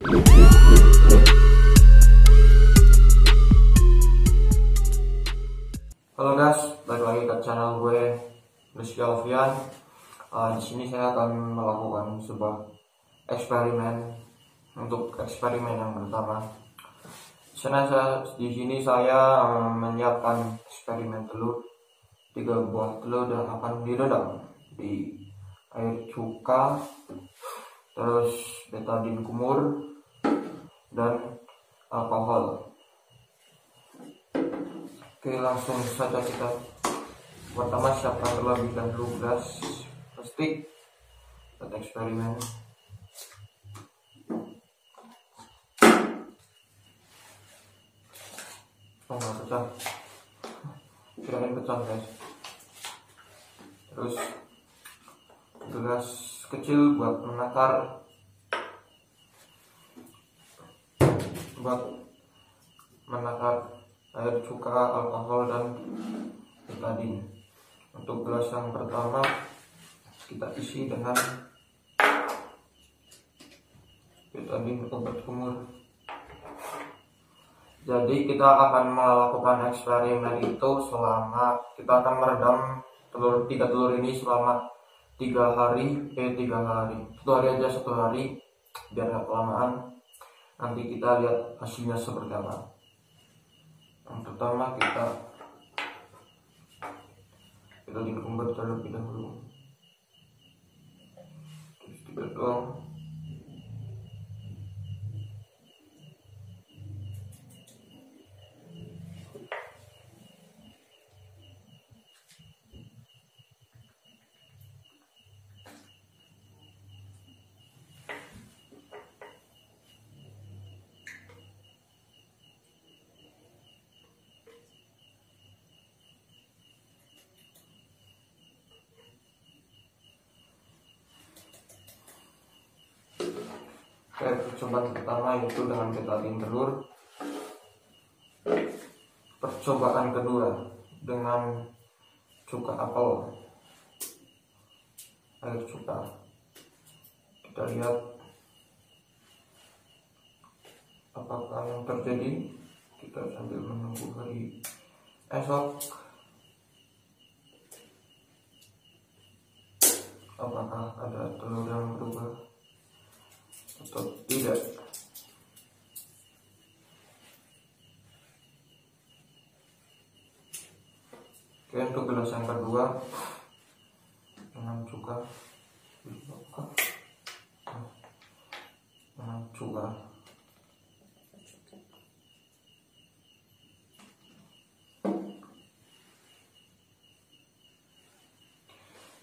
Halo guys, balik lagi ke channel gue Rizky Alfian. Uh, di sini saya akan melakukan sebuah eksperimen untuk eksperimen yang pertama. Sana saya di sini saya um, menyiapkan eksperimen telur tiga buah telur dan akan direndam di air cuka, terus betadin kumur dan alkohol. Oke langsung saja kita pertama siapkan terlebih dahulu gelas plastik? Buat eksperimen. Oh pecah. Kirain pecah guys. Terus gelas kecil buat menakar buat menakar air cuka alkohol dan betadin untuk gelas yang pertama kita isi dengan betadin obat kumur. Jadi kita akan melakukan eksperimen itu selama kita akan meredam telur tiga telur ini selama tiga hari eh tiga hari. Satu hari aja satu hari biar nggak kelamaan nanti kita lihat hasilnya seperti apa. Yang pertama kita kita dikumpul terlebih dahulu. Terus tiga percobaan pertama itu dengan betadin telur. Percobaan kedua dengan cuka apel. Air cuka. Kita lihat apakah yang terjadi. Kita sambil menunggu hari esok. Apakah ada telur yang berubah? atau tidak oke kedua dengan cuka dengan cuka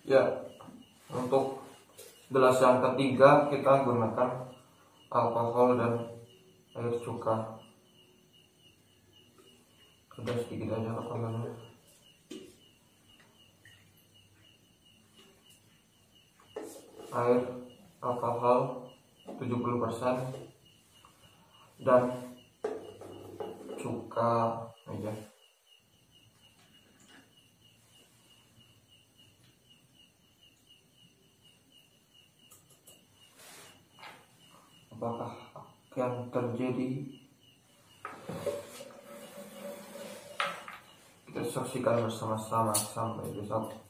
ya untuk gelas yang ketiga kita gunakan alkohol dan air cuka ada sedikit aja alkoholnya air alkohol 70% dan cuka aja. Apakah yang terjadi? Kita saksikan bersama-sama sampai besok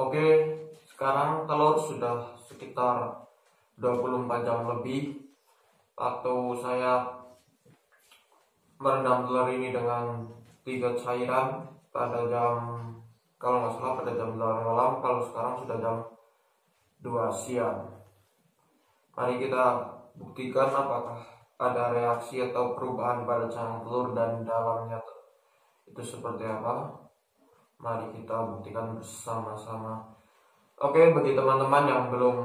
Oke, sekarang telur sudah sekitar 24 jam lebih atau saya merendam telur ini dengan tiga cairan pada jam kalau nggak salah pada jam 8 malam kalau sekarang sudah jam 2 siang. Mari kita buktikan apakah ada reaksi atau perubahan pada cangkang telur dan dalamnya itu seperti apa mari kita buktikan bersama-sama. Oke bagi teman-teman yang belum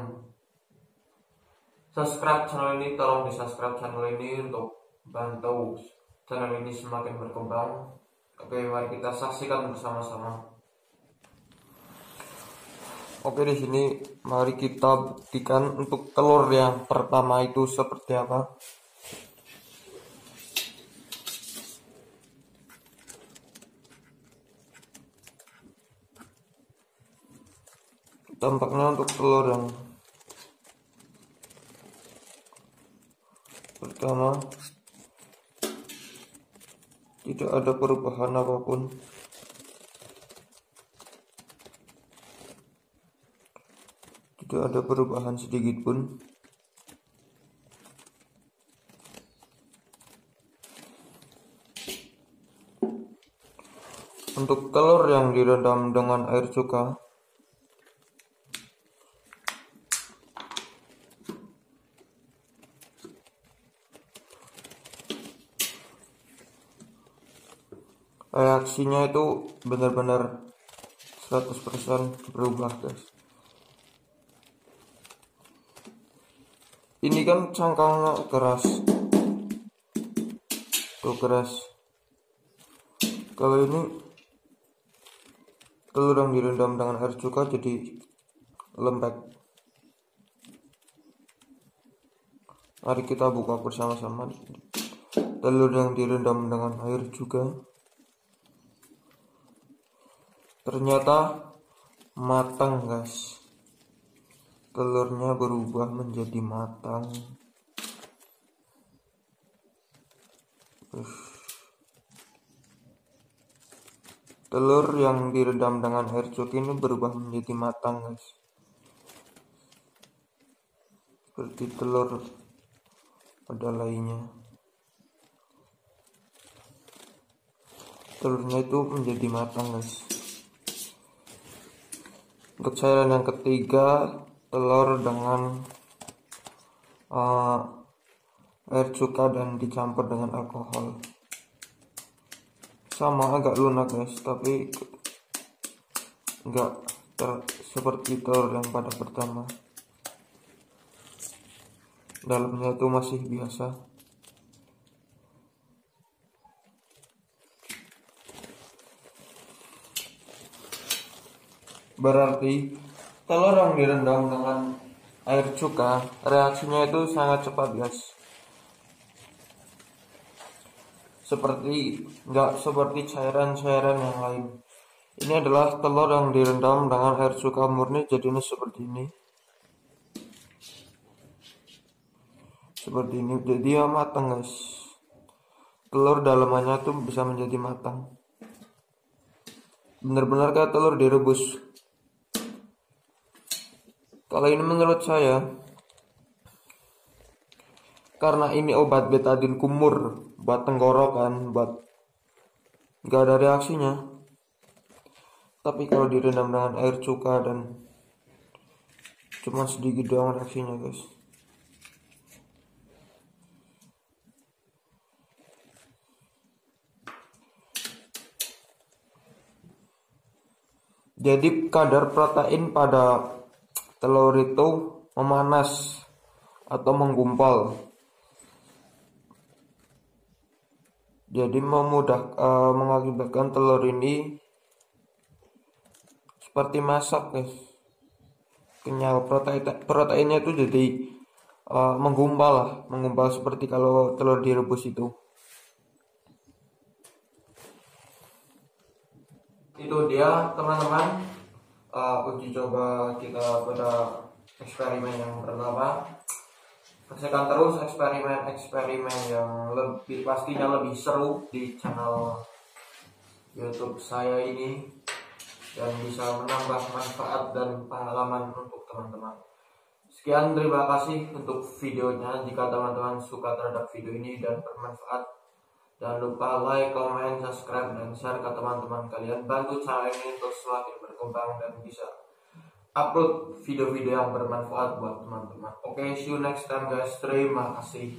subscribe channel ini tolong di subscribe channel ini untuk bantu channel ini semakin berkembang. Oke mari kita saksikan bersama-sama. Oke di sini mari kita buktikan untuk telur yang pertama itu seperti apa. Tampaknya untuk telur yang pertama tidak ada perubahan apa pun. Tidak ada perubahan sedikit pun. Untuk telur yang direndam dengan air cuka, reaksinya itu benar-benar 100% berubah guys. Ini kan cangkangnya keras. Tuh keras. Kalau ini telur yang direndam dengan air cuka jadi lembek. Mari kita buka bersama-sama. Telur yang direndam dengan air juga ternyata matang guys. Telurnya berubah menjadi matang. Telur yang direndam dengan air cuki ini berubah menjadi matang guys. Seperti telur pada lainnya. Telurnya itu menjadi matang guys untuk cairan yang ketiga telur dengan uh, air cuka dan dicampur dengan alkohol. Sama agak lunak guys tapi enggak ter seperti telur yang pada pertama. Dalamnya itu masih biasa berarti Telur yang direndam dengan air cuka, reaksinya itu sangat cepat guys. Seperti nggak seperti cairan-cairan yang lain. Ini adalah telur yang direndam dengan air cuka murni jadinya seperti ini. Seperti ini, jadi ya matang guys. Telur dalamannya tuh bisa menjadi matang. Benar-benar kayak telur direbus kalau ini menurut saya karena ini obat betadin kumur buat tenggorokan, buat nggak ada reaksinya. Tapi kalau direndam dengan air cuka dan cuma sedikit doang reaksinya guys. Jadi kadar protein pada telur itu memanas atau menggumpal. Jadi memudah uh, mengakibatkan telur ini seperti masak guys. Kenyal protein proteinnya itu jadi uh, menggumpal lah, menggumpal seperti kalau telur direbus itu. Itu dia teman-teman uh, uji coba kita pada eksperimen yang pertama saksikan terus eksperimen-eksperimen yang lebih pastinya lebih seru di channel YouTube saya ini dan bisa menambah manfaat dan pengalaman untuk teman-teman. Sekian terima kasih untuk videonya. Jika teman-teman suka terhadap video ini dan bermanfaat, jangan lupa like, comment, subscribe, dan share ke teman-teman kalian. Bantu channel ini untuk semakin berkembang dan bisa upload video-video yang bermanfaat buat teman-teman. Oke, okay, see you next time guys. Terima kasih.